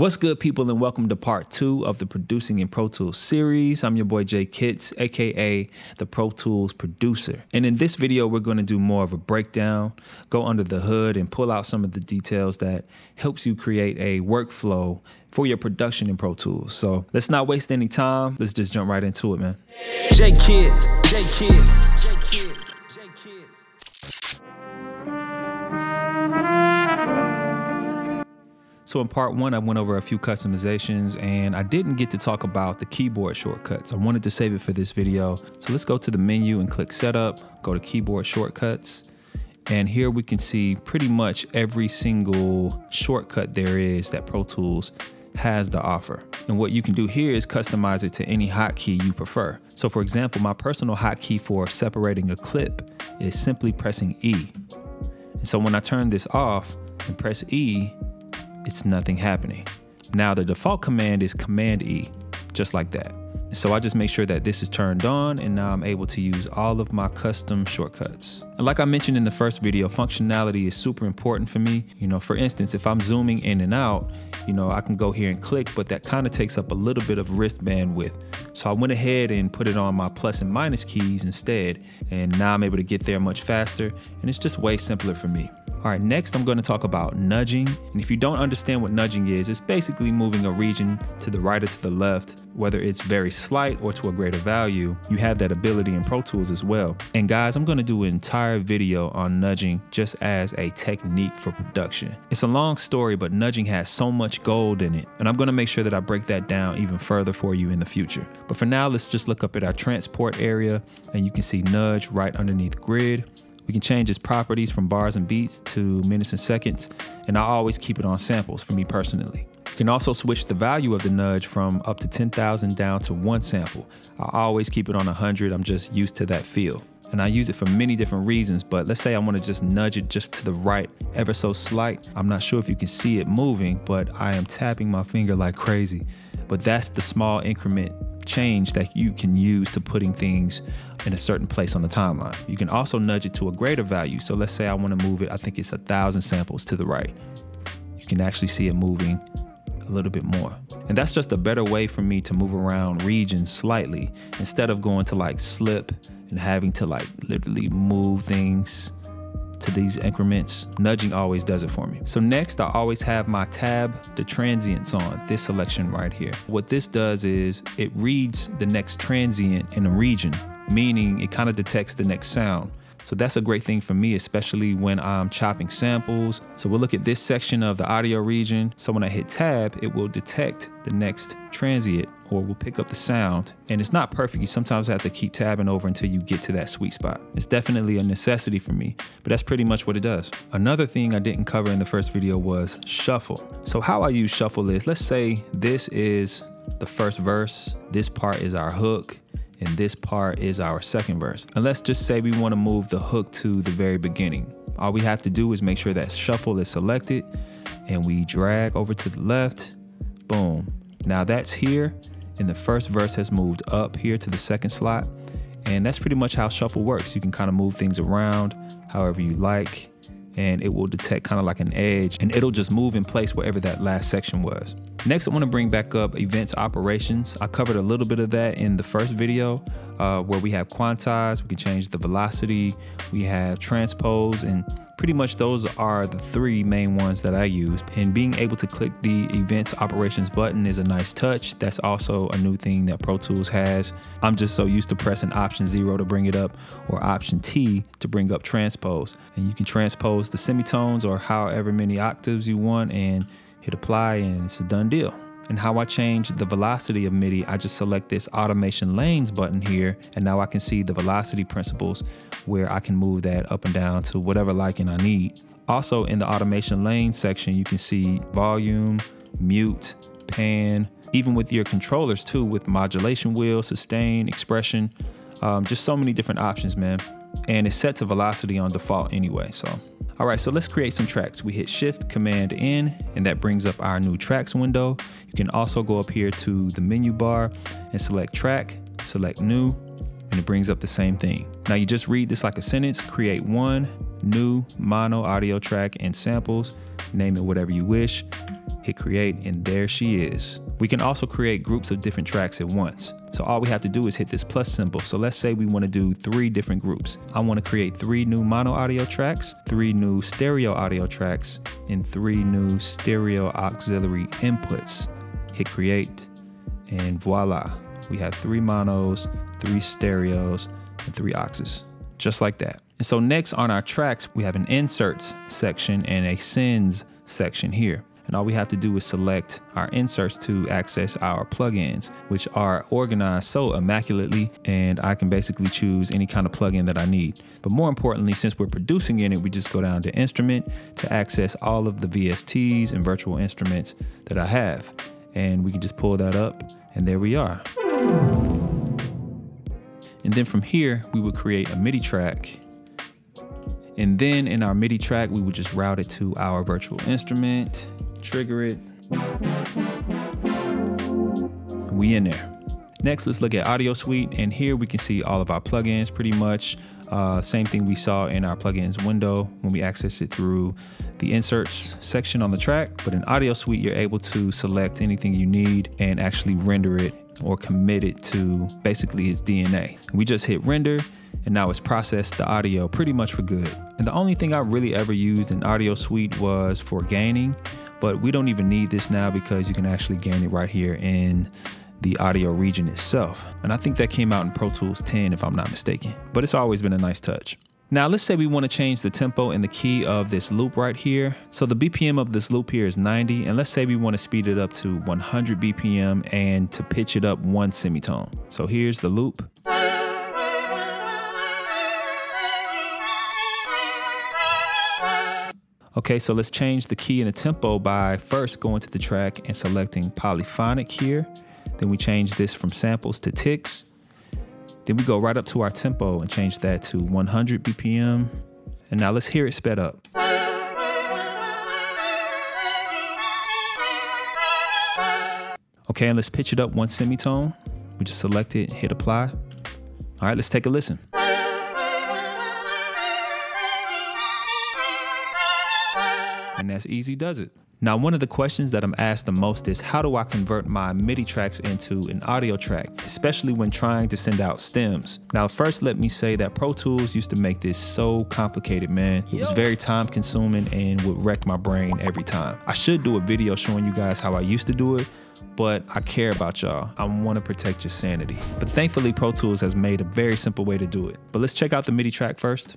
What's good, people, and welcome to part two of the Producing in Pro Tools series. I'm your boy J-Kits, aka the Pro Tools producer. And in this video, we're going to do more of a breakdown, go under the hood, and pull out some of the details that helps you create a workflow for your production in Pro Tools. So let's not waste any time. Let's just jump right into it, man. J-Kits, Jay Kitts, Jay Kitts, So in part one, I went over a few customizations and I didn't get to talk about the keyboard shortcuts. I wanted to save it for this video. So let's go to the menu and click setup, go to keyboard shortcuts. And here we can see pretty much every single shortcut there is that Pro Tools has to offer. And what you can do here is customize it to any hotkey you prefer. So for example, my personal hotkey for separating a clip is simply pressing E. And so when I turn this off and press E, it's nothing happening. Now the default command is Command E, just like that. So I just make sure that this is turned on and now I'm able to use all of my custom shortcuts. And like I mentioned in the first video, functionality is super important for me. You know, for instance, if I'm zooming in and out, you know, I can go here and click, but that kind of takes up a little bit of wrist bandwidth. So I went ahead and put it on my plus and minus keys instead. And now I'm able to get there much faster and it's just way simpler for me. All right, next I'm going to talk about nudging. And if you don't understand what nudging is, it's basically moving a region to the right or to the left, whether it's very slight or to a greater value. You have that ability in Pro Tools as well. And guys, I'm going to do an entire video on nudging just as a technique for production. It's a long story, but nudging has so much gold in it. And I'm going to make sure that I break that down even further for you in the future. But for now, let's just look up at our transport area and you can see nudge right underneath grid. We can change its properties from bars and beats to minutes and seconds, and I always keep it on samples for me personally. You can also switch the value of the nudge from up to 10,000 down to one sample. I always keep it on 100, I'm just used to that feel. And I use it for many different reasons, but let's say I wanna just nudge it just to the right, ever so slight. I'm not sure if you can see it moving, but I am tapping my finger like crazy. But that's the small increment change that you can use to putting things in a certain place on the timeline. You can also nudge it to a greater value. So let's say I want to move it, I think it's a thousand samples to the right. You can actually see it moving a little bit more. And that's just a better way for me to move around regions slightly instead of going to like slip and having to like literally move things to these increments. Nudging always does it for me. So next, I always have my tab, the transients on, this selection right here. What this does is it reads the next transient in a region, meaning it kind of detects the next sound. So that's a great thing for me, especially when I'm chopping samples. So we'll look at this section of the audio region. So when I hit tab, it will detect the next transient or will pick up the sound. And it's not perfect. You sometimes have to keep tabbing over until you get to that sweet spot. It's definitely a necessity for me, but that's pretty much what it does. Another thing I didn't cover in the first video was shuffle. So how I use shuffle is, let's say this is the first verse, this part is our hook, and this part is our second verse. And let's just say we wanna move the hook to the very beginning. All we have to do is make sure that shuffle is selected and we drag over to the left, boom. Now that's here and the first verse has moved up here to the second slot. And that's pretty much how shuffle works. You can kind of move things around however you like and it will detect kind of like an edge and it'll just move in place wherever that last section was. Next, I want to bring back up events operations. I covered a little bit of that in the first video uh, where we have quantize, we can change the velocity, we have transpose, and pretty much those are the three main ones that I use. And being able to click the events operations button is a nice touch. That's also a new thing that Pro Tools has. I'm just so used to pressing option zero to bring it up or option T to bring up transpose. And you can transpose the semitones or however many octaves you want and hit apply and it's a done deal. And how I change the velocity of MIDI, I just select this automation lanes button here and now I can see the velocity principles where I can move that up and down to whatever liking I need. Also in the automation lane section, you can see volume, mute, pan, even with your controllers too, with modulation wheel, sustain, expression, um, just so many different options, man. And it's set to velocity on default anyway, so all right, so let's create some tracks. We hit Shift Command N, and that brings up our new tracks window. You can also go up here to the menu bar and select track, select new, and it brings up the same thing. Now you just read this like a sentence, create one new mono audio track and samples. name it whatever you wish, hit create, and there she is. We can also create groups of different tracks at once. So all we have to do is hit this plus symbol. So let's say we want to do three different groups. I want to create three new mono audio tracks, three new stereo audio tracks, and three new stereo auxiliary inputs. Hit create, and voila. We have three monos, three stereos, and three auxes, just like that. And so next on our tracks, we have an inserts section and a sends section here. And all we have to do is select our inserts to access our plugins, which are organized so immaculately. And I can basically choose any kind of plugin that I need. But more importantly, since we're producing in it, we just go down to instrument to access all of the VSTs and virtual instruments that I have. And we can just pull that up and there we are. And then from here, we would create a MIDI track and then in our MIDI track, we would just route it to our virtual instrument trigger it. We in there. Next, let's look at AudioSuite, and here we can see all of our plugins pretty much. Uh, same thing we saw in our plugins window when we access it through the inserts section on the track. But in AudioSuite, you're able to select anything you need and actually render it or commit it to basically its DNA. We just hit render and now it's processed the audio pretty much for good. And the only thing I really ever used in AudioSuite was for gaining but we don't even need this now because you can actually gain it right here in the audio region itself. And I think that came out in Pro Tools 10 if I'm not mistaken, but it's always been a nice touch. Now let's say we want to change the tempo and the key of this loop right here. So the BPM of this loop here is 90 and let's say we want to speed it up to 100 BPM and to pitch it up one semitone. So here's the loop. Okay, so let's change the key and the tempo by first going to the track and selecting polyphonic here. Then we change this from samples to ticks. Then we go right up to our tempo and change that to 100 BPM. And now let's hear it sped up. Okay, and let's pitch it up one semitone. We just select it, hit apply. All right, let's take a listen. And that's easy does it. Now, one of the questions that I'm asked the most is how do I convert my MIDI tracks into an audio track, especially when trying to send out stems? Now, first, let me say that Pro Tools used to make this so complicated, man. It was very time consuming and would wreck my brain every time. I should do a video showing you guys how I used to do it, but I care about y'all. I want to protect your sanity. But thankfully, Pro Tools has made a very simple way to do it. But let's check out the MIDI track first.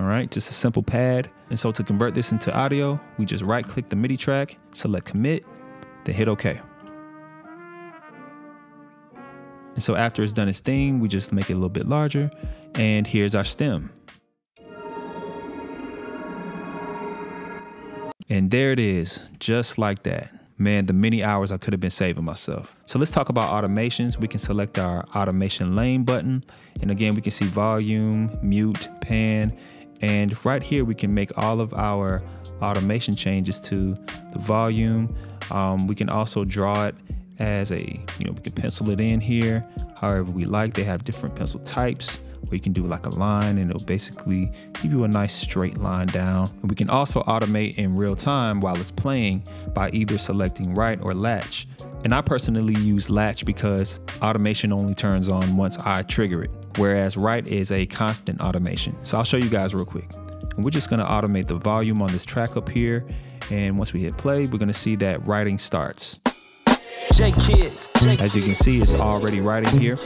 All right, just a simple pad. And so to convert this into audio, we just right click the MIDI track, select commit, then hit OK. And so after it's done its thing, we just make it a little bit larger. And here's our stem. And there it is, just like that. Man, the many hours I could have been saving myself. So let's talk about automations. We can select our automation lane button. And again, we can see volume, mute, pan, and right here, we can make all of our automation changes to the volume. Um, we can also draw it as a, you know, we can pencil it in here however we like. They have different pencil types where you can do like a line and it'll basically give you a nice straight line down. And we can also automate in real time while it's playing by either selecting write or latch. And I personally use latch because automation only turns on once I trigger it whereas write is a constant automation. So I'll show you guys real quick. And we're just gonna automate the volume on this track up here. And once we hit play, we're gonna see that writing starts. As you can see, it's already writing here.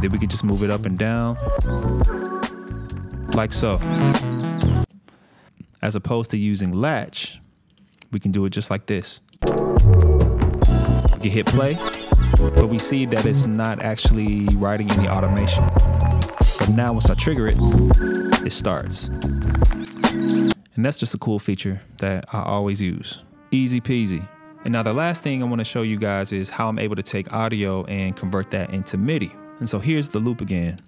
Then we can just move it up and down, like so. As opposed to using latch, we can do it just like this. You hit play, but we see that it's not actually writing any automation. But now once I trigger it, it starts. And that's just a cool feature that I always use. Easy peasy. And now the last thing I wanna show you guys is how I'm able to take audio and convert that into MIDI. And so here's the loop again.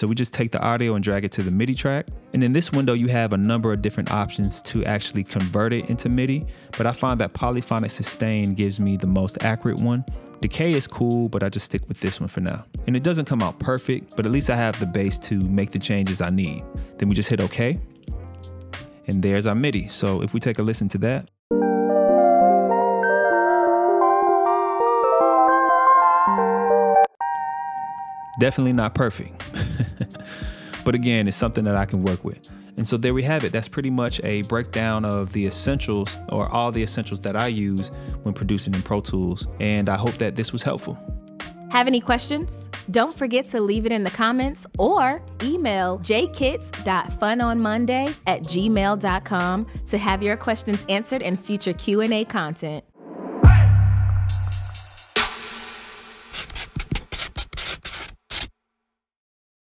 So we just take the audio and drag it to the MIDI track. And in this window, you have a number of different options to actually convert it into MIDI. But I find that polyphonic sustain gives me the most accurate one Decay is cool, but I just stick with this one for now. And it doesn't come out perfect, but at least I have the base to make the changes I need. Then we just hit okay. And there's our MIDI. So if we take a listen to that. Definitely not perfect. but again, it's something that I can work with. And so there we have it. That's pretty much a breakdown of the essentials or all the essentials that I use when producing in Pro Tools. And I hope that this was helpful. Have any questions? Don't forget to leave it in the comments or email jkits.funonmonday at gmail.com to have your questions answered in future Q&A content.